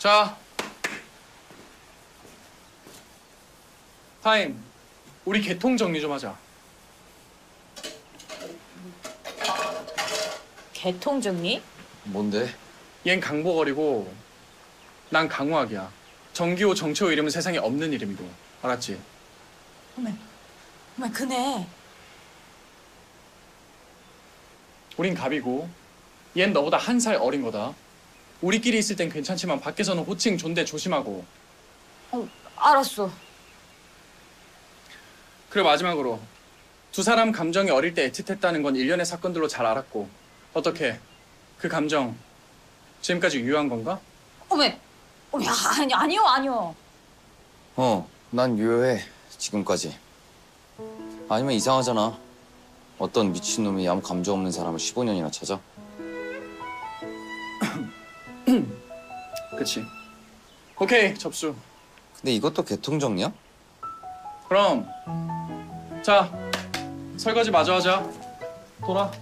자, 타임. 우리 개통 정리 좀 하자. 개통 정리? 뭔데? 얜 강보거리고 난 강우학이야. 정기호, 정채호 이름은 세상에 없는 이름이고. 알았지? 어머, 어머 그네. 우린 갑이고 얜 너보다 한 살 어린 거다. 우리끼리 있을 땐 괜찮지만 밖에서는 호칭, 존대 조심하고. 어, 알았어. 그리고 마지막으로 두 사람 감정이 어릴 때 애틋했다는 건 일련의 사건들로 잘 알았고 어떻게 그 감정 지금까지 유효한 건가? 어머, 어머 아니 아니요 아니요. 어, 난 유효해. 지금까지. 아니면 이상하잖아. 어떤 미친놈이 아무 감정 없는 사람을 15년이나 찾아? 그치. 오케이 접수. 근데 이것도 개통정리야? 그럼 자 설거지 마저 하자. 돌아.